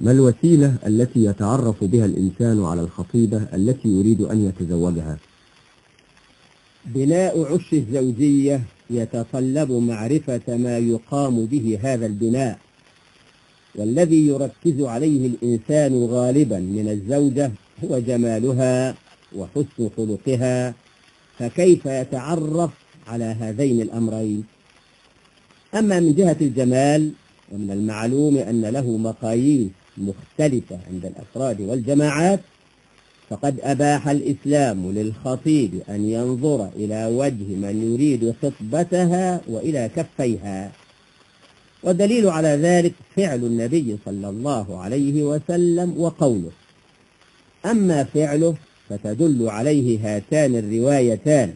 ما الوسيلة التي يتعرف بها الإنسان على الخطيبة التي يريد أن يتزوجها؟ بناء عش الزوجية يتطلب معرفة ما يقام به هذا البناء والذي يركز عليه الإنسان غالبا من الزوجة هو جمالها وحسن خلقها فكيف يتعرف على هذين الأمرين؟ أما من جهة الجمال ومن المعلوم أن له مقاييس مختلفة عند الأفراد والجماعات فقد أباح الإسلام للخطيب أن ينظر إلى وجه من يريد خطبتها وإلى كفيها. والدليل على ذلك فعل النبي صلى الله عليه وسلم وقوله. أما فعله فتدل عليه هاتان الروايتان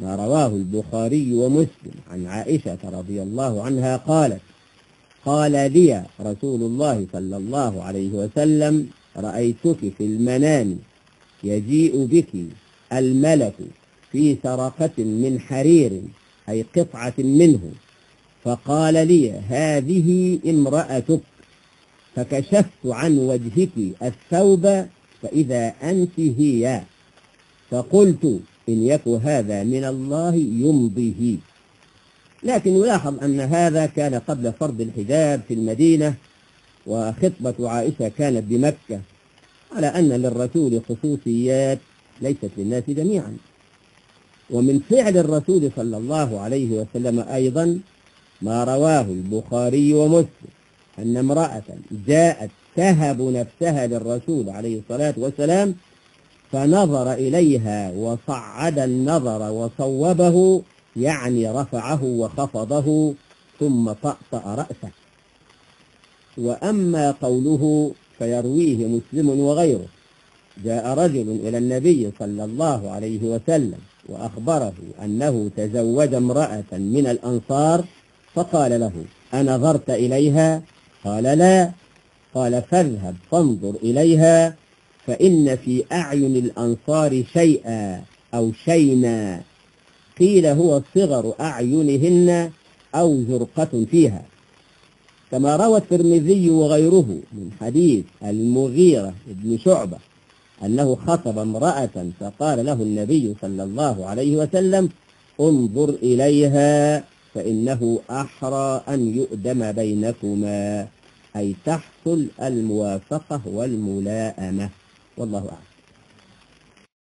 ما رواه البخاري ومسلم عن عائشة رضي الله عنها قالت قال لي رسول الله صلى الله عليه وسلم رأيتك في المنام يجيء بك الملك في سرقة من حرير أي قطعة منه. فقال لي هذه امرأتك. فكشفت عن وجهك الثوب فإذا أنت هي. فقلت إن يك هذا من الله يمضيه. لكن يلاحظ أن هذا كان قبل فرض الحجاب في المدينة وخطبة عائشة كانت بمكة على أن للرسول خصوصيات ليست للناس جميعا. ومن فعل الرسول صلى الله عليه وسلم أيضا ما رواه البخاري ومسلم أن امرأة جاءت تهب نفسها للرسول عليه الصلاة والسلام فنظر إليها وصعد النظر وصوبه يعني رفعه وخفضه ثم طأطأ رأسه. وأما قوله فيرويه مسلم وغيره جاء رجل إلى النبي صلى الله عليه وسلم وأخبره أنه تزوج امرأة من الأنصار فقال له أنظرت إليها؟ قال لا. قال فاذهب فانظر إليها فإن في أعين الأنصار شيئا أو شينا. قيل هو صغر أعينهن أو زرقة فيها. كما روى الترمذي وغيره من حديث المغيرة بن شعبة أنه خطب امرأة فقال له النبي صلى الله عليه وسلم انظر إليها فإنه أحرى أن يؤدم بينكما أي تحصل الموافقة والملائمة. والله أعلم.